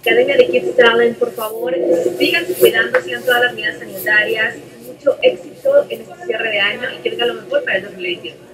Academia de Kids Talent, por favor, sigan cuidando, sigan todas las medidas sanitarias. Mucho éxito en este cierre de año y que venga lo mejor para el 2021.